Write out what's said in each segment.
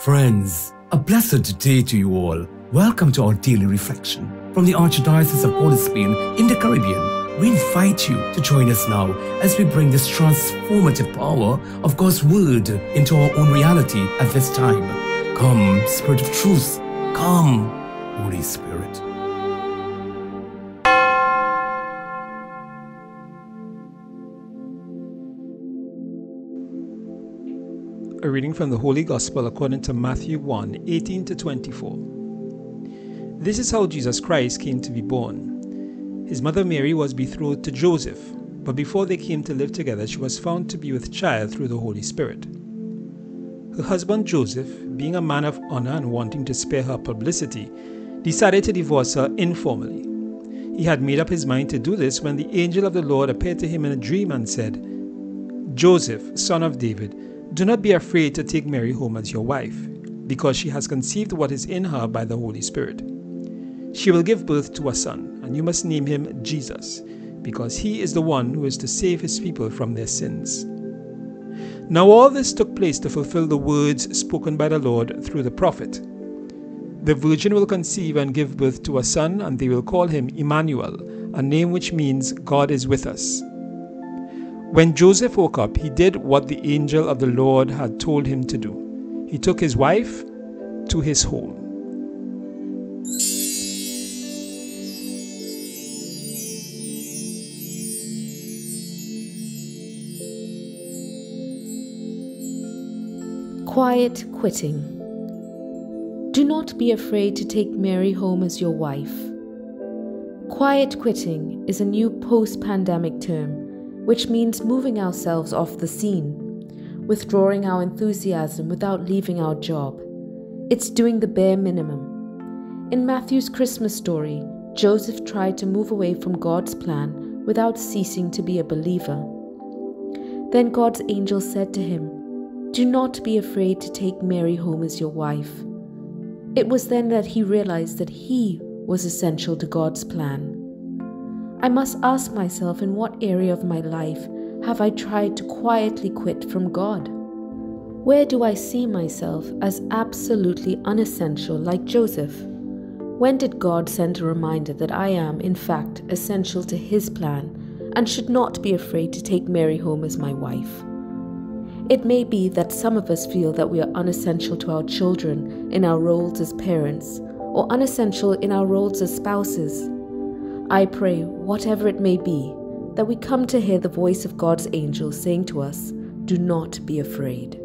Friends, a blessed day to you all. Welcome to our daily reflection. From the Archdiocese of Spain in the Caribbean, we invite you to join us now as we bring this transformative power of God's Word into our own reality at this time. Come, Spirit of Truth. Come, Holy Spirit. A reading from the Holy Gospel according to Matthew 1 18 to 24. This is how Jesus Christ came to be born. His mother Mary was betrothed to Joseph, but before they came to live together, she was found to be with child through the Holy Spirit. Her husband Joseph, being a man of honor and wanting to spare her publicity, decided to divorce her informally. He had made up his mind to do this when the angel of the Lord appeared to him in a dream and said, Joseph, son of David, do not be afraid to take Mary home as your wife, because she has conceived what is in her by the Holy Spirit. She will give birth to a son, and you must name him Jesus, because he is the one who is to save his people from their sins. Now all this took place to fulfill the words spoken by the Lord through the prophet. The virgin will conceive and give birth to a son, and they will call him Emmanuel, a name which means God is with us. When Joseph woke up, he did what the angel of the Lord had told him to do. He took his wife to his home. Quiet quitting. Do not be afraid to take Mary home as your wife. Quiet quitting is a new post pandemic term which means moving ourselves off the scene, withdrawing our enthusiasm without leaving our job. It's doing the bare minimum. In Matthew's Christmas story, Joseph tried to move away from God's plan without ceasing to be a believer. Then God's angel said to him, do not be afraid to take Mary home as your wife. It was then that he realized that he was essential to God's plan. I must ask myself in what area of my life have I tried to quietly quit from God? Where do I see myself as absolutely unessential like Joseph? When did God send a reminder that I am, in fact, essential to His plan and should not be afraid to take Mary home as my wife? It may be that some of us feel that we are unessential to our children in our roles as parents, or unessential in our roles as spouses. I pray, whatever it may be, that we come to hear the voice of God's angel saying to us, Do not be afraid.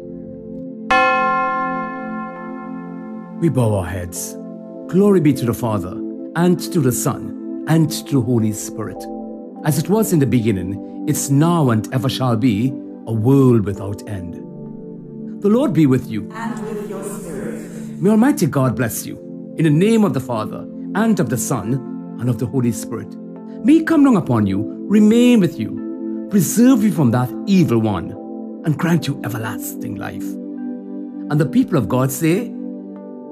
We bow our heads. Glory be to the Father, and to the Son, and to the Holy Spirit. As it was in the beginning, it's now and ever shall be, a world without end. The Lord be with you. And with your spirit. May Almighty God bless you. In the name of the Father, and of the Son, and of the Holy Spirit. May He come down upon you, remain with you, preserve you from that evil one, and grant you everlasting life. And the people of God say,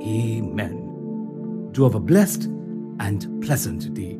Amen. Do have a blessed and pleasant day.